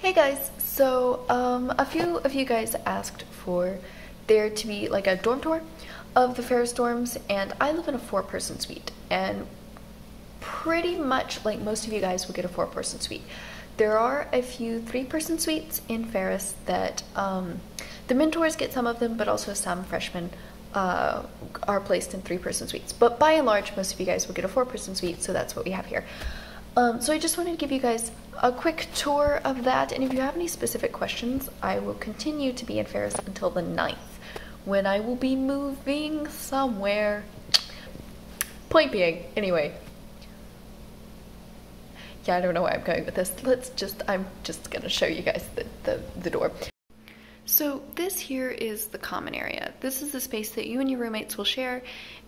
Hey guys, so um, a few of you guys asked for there to be like a dorm tour of the Farris dorms, and I live in a four-person suite, and pretty much like most of you guys will get a four-person suite. There are a few three-person suites in Farris that um, the mentors get some of them, but also some freshmen uh, are placed in three-person suites. But by and large, most of you guys will get a four-person suite, so that's what we have here. Um, so I just wanted to give you guys a quick tour of that, and if you have any specific questions, I will continue to be in Farris until the 9th, when I will be moving somewhere. Point being, anyway. Yeah, I don't know where I'm going with this. Let's just, I'm just gonna show you guys the, the, the door. So this here is the common area. This is the space that you and your roommates will share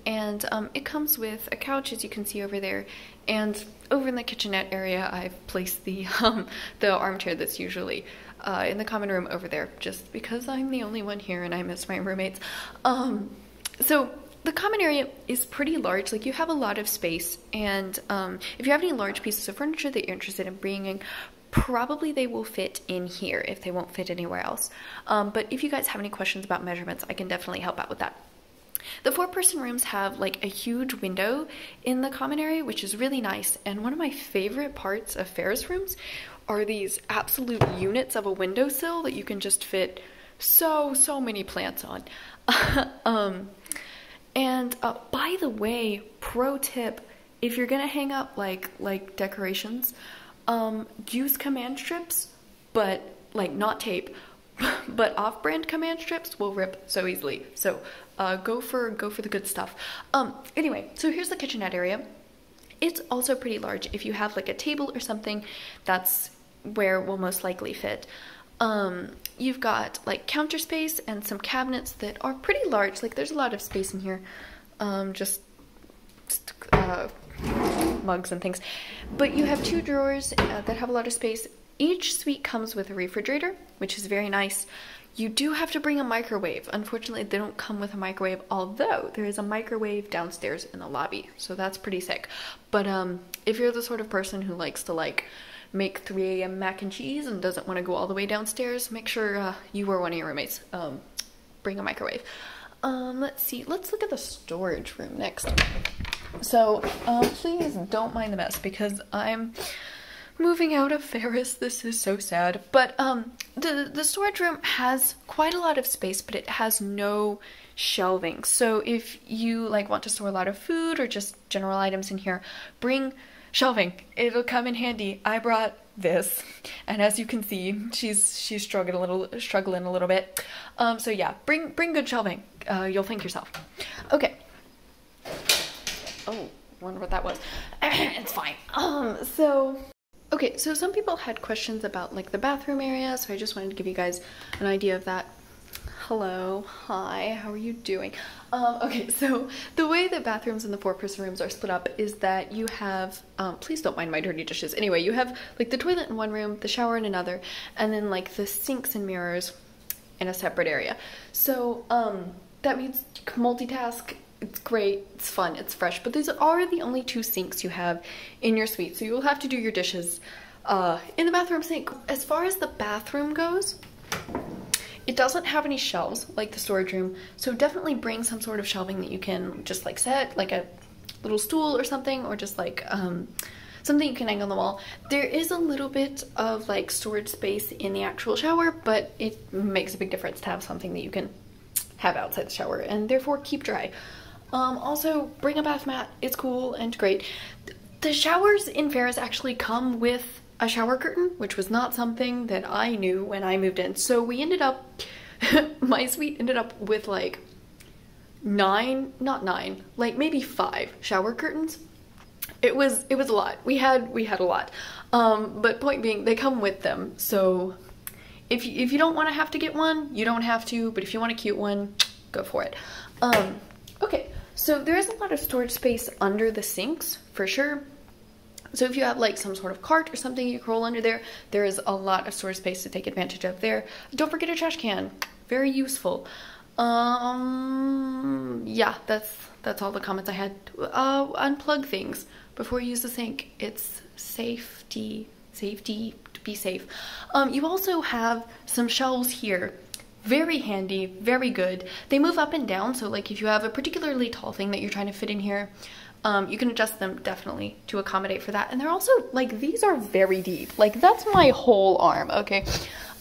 and um, it comes with a couch as you can see over there and over in the kitchenette area I've placed the, um, the armchair that's usually uh, in the common room over there just because I'm the only one here and I miss my roommates. Um, so the common area is pretty large like you have a lot of space and um, if you have any large pieces of furniture that you're interested in bringing probably they will fit in here if they won't fit anywhere else. Um, but if you guys have any questions about measurements, I can definitely help out with that. The four person rooms have like a huge window in the common area, which is really nice. And one of my favorite parts of Farris rooms are these absolute units of a windowsill that you can just fit so, so many plants on. um, and uh, by the way, pro tip, if you're gonna hang up like like decorations, um, use command strips, but like not tape, but off-brand command strips will rip so easily. So uh, go for go for the good stuff. Um, anyway, so here's the kitchenette area. It's also pretty large. If you have like a table or something, that's where will most likely fit. Um, you've got like counter space and some cabinets that are pretty large. Like there's a lot of space in here. Um, just, just uh, mugs and things. But you have two drawers uh, that have a lot of space. Each suite comes with a refrigerator, which is very nice. You do have to bring a microwave. Unfortunately, they don't come with a microwave, although there is a microwave downstairs in the lobby, so that's pretty sick. But um, if you're the sort of person who likes to like make 3 a.m. mac and cheese and doesn't want to go all the way downstairs, make sure uh, you or one of your roommates um, bring a microwave. Um, let's see, let's look at the storage room next. So um, please don't mind the mess because I'm moving out of Farris. This is so sad. But um, the the storage room has quite a lot of space, but it has no shelving. So if you like want to store a lot of food or just general items in here, bring shelving. It'll come in handy. I brought this, and as you can see, she's she's struggling a little struggling a little bit. Um, so yeah, bring bring good shelving. Uh, you'll thank yourself. Okay. Wonder what that was. it's fine. Um, so okay, so some people had questions about like the bathroom area, so I just wanted to give you guys an idea of that. Hello, hi, how are you doing? Um, okay, so the way that bathrooms in the four-person rooms are split up is that you have, um, please don't mind my dirty dishes. Anyway, you have like the toilet in one room, the shower in another, and then like the sinks and mirrors in a separate area. So um, that means multitask it's great, it's fun, it's fresh, but these are the only two sinks you have in your suite, so you'll have to do your dishes uh, in the bathroom sink. As far as the bathroom goes, it doesn't have any shelves like the storage room, so definitely bring some sort of shelving that you can just like set, like a little stool or something, or just like um, something you can hang on the wall. There is a little bit of like storage space in the actual shower, but it makes a big difference to have something that you can have outside the shower and therefore keep dry. Um, also, bring a bath mat. It's cool and great. The showers in Farris actually come with a shower curtain, which was not something that I knew when I moved in. So we ended up, my suite ended up with like nine, not nine, like maybe five shower curtains. It was it was a lot. We had we had a lot. Um, but point being, they come with them. So if you, if you don't want to have to get one, you don't have to. But if you want a cute one, go for it. Um, okay, so there is a lot of storage space under the sinks for sure. So if you have like some sort of cart or something you roll under there, there is a lot of storage space to take advantage of there. Don't forget a trash can, very useful. Um, yeah, that's that's all the comments I had. Uh, unplug things before you use the sink. It's safety, safety to be safe. Um, you also have some shelves here very handy, very good. They move up and down, so like if you have a particularly tall thing that you're trying to fit in here, um, you can adjust them definitely to accommodate for that. And they're also, like, these are very deep. Like, that's my whole arm, okay?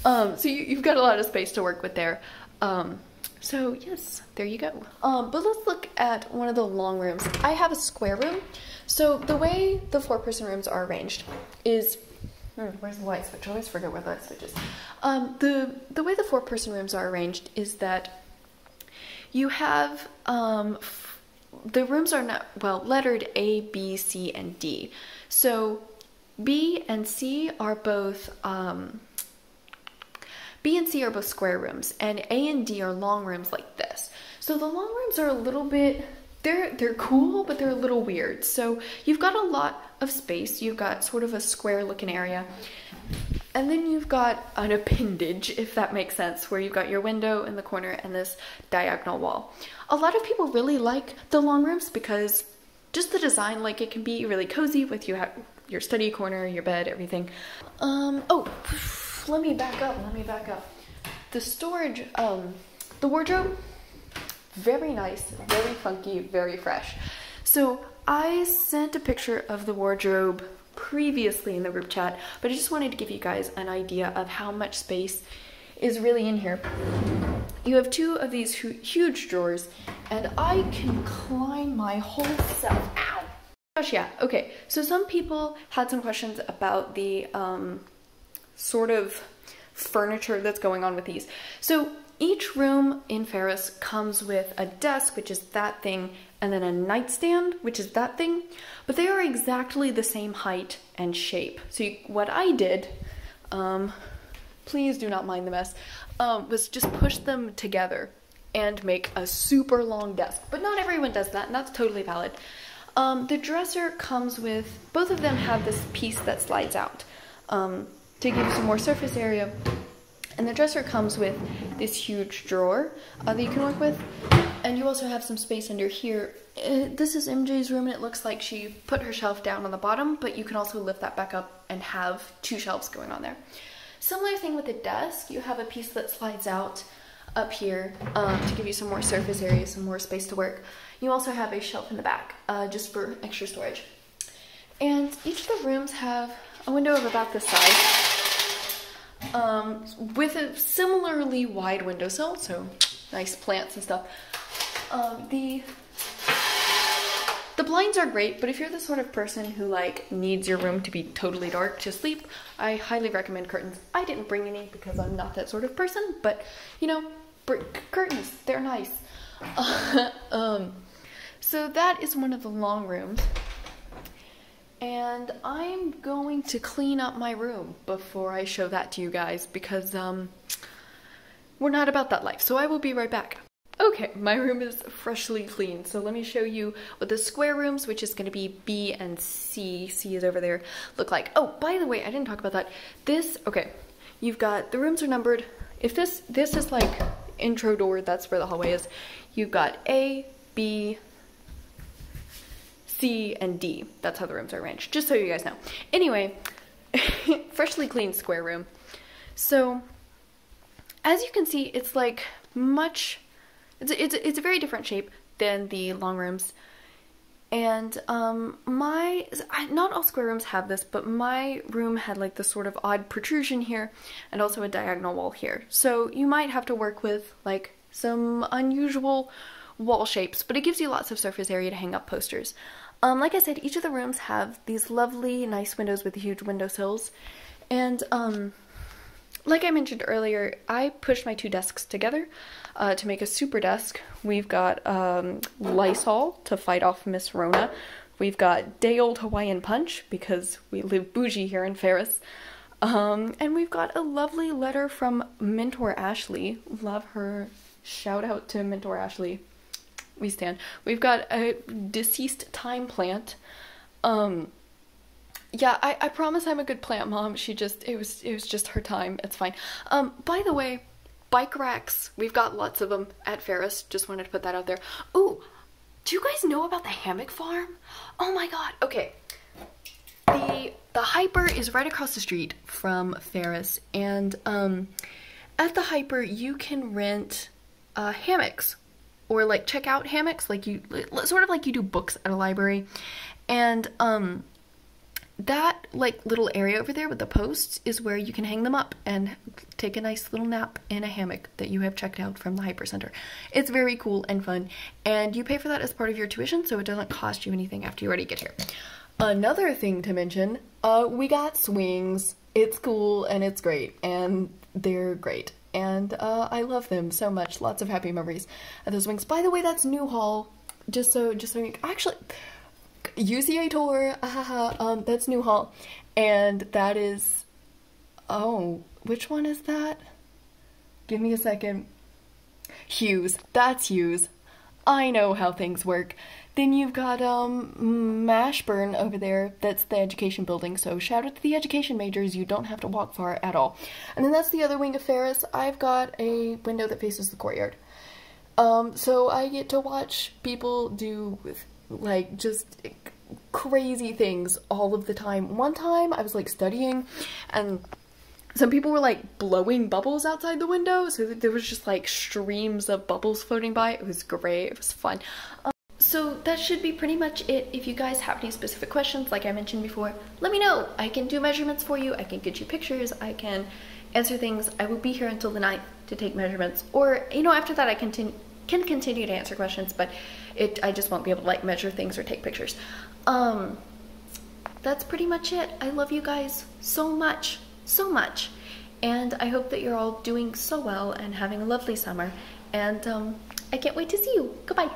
Um, so you, have got a lot of space to work with there. Um, so yes, there you go. Um, but let's look at one of the long rooms. I have a square room. So the way the four person rooms are arranged is where's the light switch? I always forget where the light switch is. Um, the the way the four person rooms are arranged is that you have um, the rooms are not well lettered A, B, C, and D. So B and C are both um, B and C are both square rooms, and A and D are long rooms like this. So the long rooms are a little bit they're they're cool, but they're a little weird. So you've got a lot of space. You've got sort of a square looking area. And then you've got an appendage, if that makes sense, where you've got your window in the corner and this diagonal wall. A lot of people really like the long rooms because just the design, like it can be really cozy with you have your study corner, your bed, everything. Um, oh, let me back up, let me back up. The storage, um, the wardrobe, very nice, very funky, very fresh. So I sent a picture of the wardrobe previously in the group chat, but I just wanted to give you guys an idea of how much space is really in here. You have two of these huge drawers, and I can climb my whole self. out. Gosh, yeah. Okay, so some people had some questions about the um, sort of furniture that's going on with these. So each room in Farris comes with a desk, which is that thing, and then a nightstand, which is that thing, but they are exactly the same height and shape. So you, what I did, um, please do not mind the mess, um, was just push them together and make a super long desk. But not everyone does that, and that's totally valid. Um, the dresser comes with, both of them have this piece that slides out um, to give you some more surface area and the dresser comes with this huge drawer uh, that you can work with. And you also have some space under here. Uh, this is MJ's room and it looks like she put her shelf down on the bottom, but you can also lift that back up and have two shelves going on there. Similar thing with the desk, you have a piece that slides out up here um, to give you some more surface area, some more space to work. You also have a shelf in the back uh, just for extra storage. And each of the rooms have a window of about this size um, with a similarly wide windowsill, so nice plants and stuff. Um, the the blinds are great, but if you're the sort of person who like needs your room to be totally dark to sleep, I highly recommend curtains. I didn't bring any because I'm not that sort of person, but you know, curtains, they're nice. um, so that is one of the long rooms and I'm going to clean up my room before I show that to you guys because um, we're not about that life. So I will be right back. Okay, my room is freshly cleaned, So let me show you what the square rooms, which is going to be B and C, C is over there, look like. Oh, by the way, I didn't talk about that. This, okay, you've got, the rooms are numbered. If this, this is like intro door, that's where the hallway is. You've got A, B, C, and D. That's how the rooms are arranged, just so you guys know. Anyway, freshly cleaned square room. So, as you can see, it's like much, it's, it's, it's a very different shape than the long rooms. And um, my, not all square rooms have this, but my room had like this sort of odd protrusion here and also a diagonal wall here. So you might have to work with like some unusual wall shapes, but it gives you lots of surface area to hang up posters. Um, like I said, each of the rooms have these lovely, nice windows with huge windowsills. And um, like I mentioned earlier, I pushed my two desks together uh, to make a super desk. We've got um, Lysol to fight off Miss Rona. We've got day old Hawaiian punch because we live bougie here in Farris. Um, and we've got a lovely letter from Mentor Ashley. Love her. Shout out to Mentor Ashley we stand. We've got a deceased time plant. Um, yeah, I, I promise I'm a good plant mom. She just it was it was just her time. It's fine. Um, by the way, bike racks. We've got lots of them at Farris. Just wanted to put that out there. Ooh, do you guys know about the hammock farm? Oh my god. Okay. The the HPER is right across the street from Farris, and um, at the HPER you can rent uh, hammocks or like check out hammocks, like you sort of like you do books at a library, and um, that like little area over there with the posts is where you can hang them up and take a nice little nap in a hammock that you have checked out from the HPER Center. It's very cool and fun, and you pay for that as part of your tuition, so it doesn't cost you anything after you already get here. Another thing to mention, uh, we got swings. It's cool and it's great, and they're great. And uh, I love them so much. Lots of happy memories of those swings. By the way, that's Newhall. Just so, just so you, actually, UCA tour, ahaha, um, that's Newhall. And that is, oh, which one is that? Give me a second. Hughes, that's Hughes. I know how things work. Then you've got um Mashburn over there. That's the education building. So shout out to the education majors. You don't have to walk far at all. And then that's the other wing of Farris. I've got a window that faces the courtyard. Um, so I get to watch people do like just crazy things all of the time. One time I was like studying and some people were like blowing bubbles outside the window so there was just like streams of bubbles floating by. It was great. It was fun. Um, so that should be pretty much it. If you guys have any specific questions, like I mentioned before, let me know. I can do measurements for you. I can get you pictures. I can answer things. I will be here until the 9th to take measurements. Or, you know, after that I continue can continue to answer questions, but it I just won't be able to like measure things or take pictures. Um, that's pretty much it. I love you guys so much, so much. And I hope that you're all doing so well and having a lovely summer. And um, I can't wait to see you. Goodbye.